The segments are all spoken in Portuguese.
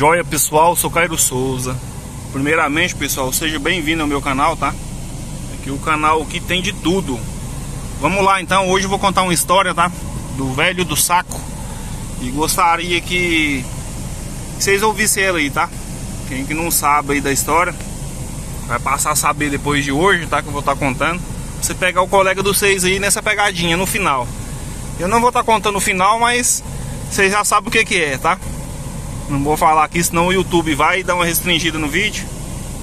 Joia pessoal, sou Cairo Souza. Primeiramente, pessoal, seja bem-vindo ao meu canal, tá? Aqui o canal que tem de tudo. Vamos lá, então. Hoje eu vou contar uma história, tá? Do velho do saco. E gostaria que vocês ouvissem ela aí, tá? Quem que não sabe aí da história, vai passar a saber depois de hoje, tá? Que eu vou estar tá contando. Você pegar o colega dos seis aí nessa pegadinha no final. Eu não vou estar tá contando o final, mas vocês já sabem o que que é, tá? Não vou falar aqui, senão o YouTube vai dar uma restringida no vídeo.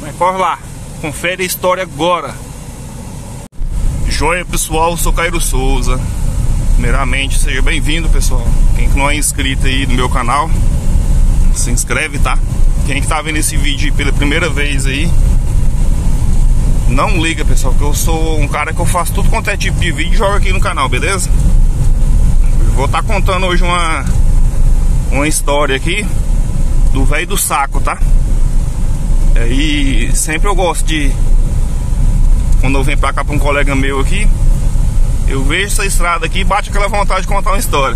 Mas corre lá, confere a história agora. Joia pessoal, sou Cairo Souza. Primeiramente, seja bem-vindo pessoal. Quem não é inscrito aí no meu canal, se inscreve, tá? Quem que tá vendo esse vídeo pela primeira vez aí, não liga pessoal, que eu sou um cara que eu faço tudo quanto é tipo de vídeo e jogo aqui no canal, beleza? Vou estar tá contando hoje uma, uma história aqui do velho do saco, tá? E sempre eu gosto de quando eu venho pra cá pra um colega meu aqui, eu vejo essa estrada aqui e bate aquela vontade de contar uma história.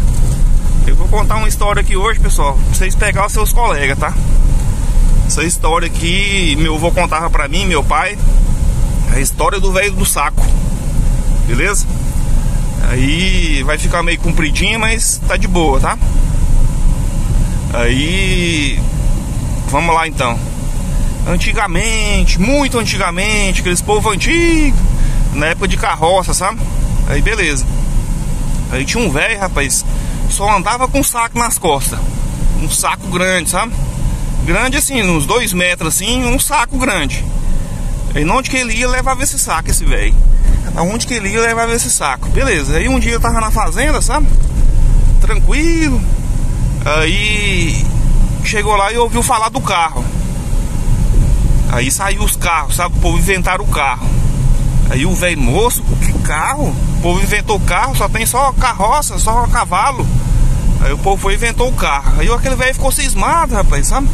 Eu vou contar uma história aqui hoje, pessoal, pra vocês pegar os seus colegas, tá? Essa história aqui, meu avô contava pra mim, meu pai, a história do velho do saco, beleza? Aí vai ficar meio compridinha, mas tá de boa, tá? Aí vamos lá então. Antigamente, muito antigamente, aqueles povo antigo, na época de carroça, sabe? Aí beleza. Aí tinha um velho, rapaz, só andava com um saco nas costas. Um saco grande, sabe? Grande assim, uns dois metros assim, um saco grande. Aí onde que ele ia, levava esse saco, esse velho. Aonde que ele ia, levava esse saco. Beleza, aí um dia eu tava na fazenda, sabe? Tranquilo, Aí chegou lá e ouviu falar do carro. Aí saiu os carros, sabe? O povo inventaram o carro. Aí o velho moço, que carro? O povo inventou carro, só tem só carroça, só cavalo. Aí o povo foi e inventou o carro. Aí aquele velho ficou cismado, rapaz, sabe?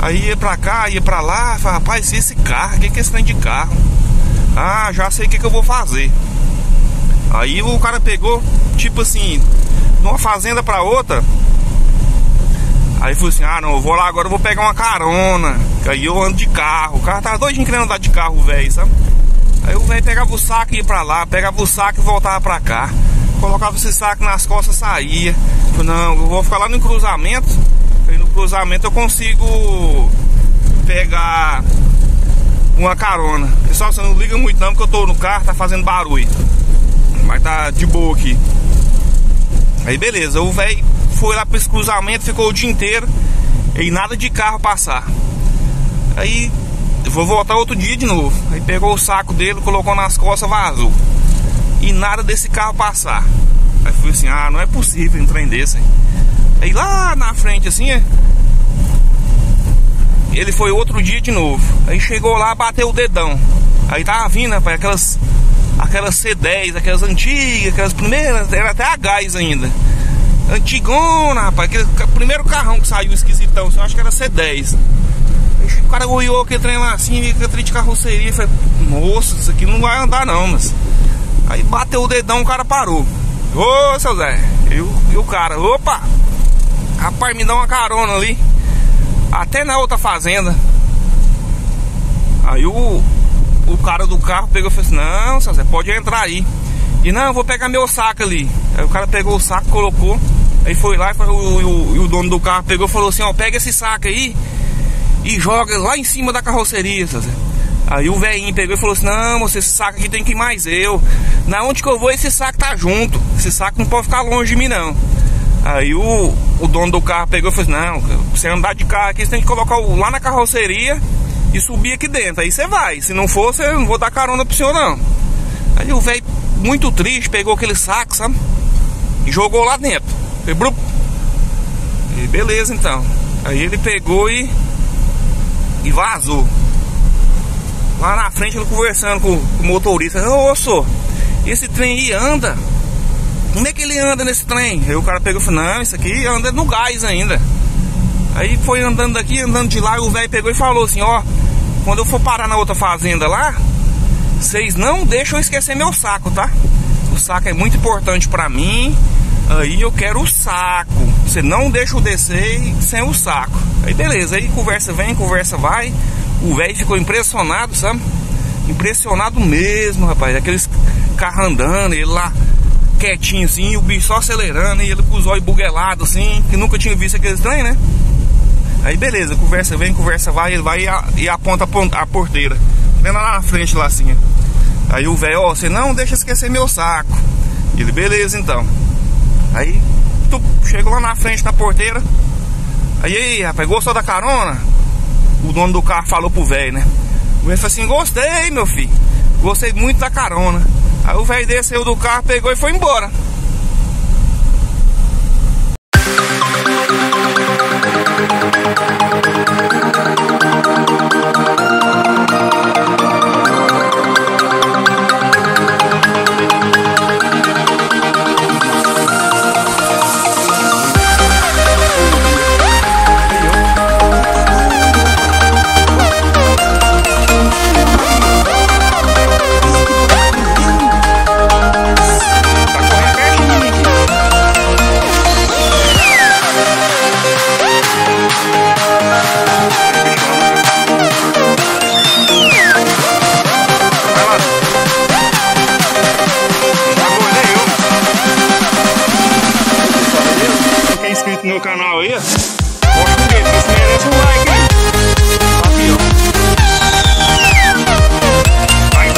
Aí ia pra cá, ia pra lá, falava, rapaz, esse carro, o que, que é esse trem de carro? Ah, já sei o que, que eu vou fazer. Aí o cara pegou, tipo assim, de uma fazenda pra outra, Aí falou assim: ah, não, eu vou lá agora, eu vou pegar uma carona. Aí eu ando de carro. O cara tava doidinho querendo andar de carro, velho, sabe? Aí o velho pegava o saco e ia pra lá, pegava o saco e voltava pra cá. Colocava esse saco nas costas saía. Falei, não, eu vou ficar lá no cruzamento. Aí no cruzamento eu consigo pegar uma carona. Pessoal, você não liga muito não, porque eu tô no carro, tá fazendo barulho. Mas tá de boa aqui. Aí beleza, o velho foi lá para esse cruzamento, ficou o dia inteiro e nada de carro passar. Aí vou voltar outro dia de novo. Aí pegou o saco dele, colocou nas costas, vazou. E nada desse carro passar. Aí fui assim, ah, não é possível um trem desse. Aí lá na frente assim, é, ele foi outro dia de novo. Aí chegou lá, bateu o dedão. Aí tava vindo, rapaz, aquelas aquelas C10, aquelas antigas, aquelas primeiras, era até a gás ainda antigona, rapaz. Aquele primeiro carrão que saiu esquisitão, assim, eu acho que era C10. o cara olhou aquele trem lá assim, aquele trem de carroceria. Falei, moço, isso aqui não vai andar não, mas. Aí bateu o dedão, o cara parou. Ô, seu Zé. E o, e o cara, opa! Rapaz, me dá uma carona ali. Até na outra fazenda. Aí o, o cara do carro pegou e falou assim: Não, seu Zé, pode entrar aí. E não, eu vou pegar meu saco ali. Aí o cara pegou o saco, colocou. Aí foi lá e o, o, o, dono do carro pegou e falou assim, ó, pega esse saco aí e joga lá em cima da carroceria, sabe? Aí o velhinho pegou e falou assim, não, moço, esse saco aqui tem que ir mais eu. Na onde que eu vou, esse saco tá junto. Esse saco não pode ficar longe de mim, não. Aí o, o dono do carro pegou e falou assim, não, você andar de carro aqui, você tem que colocar o, lá na carroceria e subir aqui dentro. Aí você vai. Se não for, você não vou dar carona pro senhor, não. Aí o velho, muito triste, pegou aquele saco, sabe? E jogou lá dentro. E beleza então. Aí ele pegou e, e vazou. Lá na frente ele conversando com, com o motorista. Ô, senhor, esse trem aí anda. Como é que ele anda nesse trem? Aí o cara pegou e falou, não, isso aqui anda no gás ainda. Aí foi andando daqui, andando de lá, e o velho pegou e falou assim, ó, quando eu for parar na outra fazenda lá, vocês não deixam eu esquecer meu saco, tá? O saco é muito importante pra mim Aí eu quero o saco. Você não deixa eu descer sem o saco. Aí beleza, aí conversa vem, conversa vai. O velho ficou impressionado, sabe? Impressionado mesmo, rapaz. Aqueles carros andando, ele lá quietinho assim, o bicho só acelerando, e ele com os olhos buguelados assim, que nunca tinha visto aquele trem, né? Aí beleza, conversa vem, conversa vai, ele vai e, aponta a porteira. Vendo lá na frente lá assim. Aí o velho, ó, você não deixa esquecer meu saco. Ele, beleza então. Aí tu chega lá na frente na porteira. Aí, aí, rapaz, gostou da carona? O dono do carro falou pro velho, né? O velho falou assim, gostei, meu filho. Gostei muito da carona. Aí o velho desceu do carro, pegou e foi embora. canal aí. Mostra o um like, hein? Papião. Aí,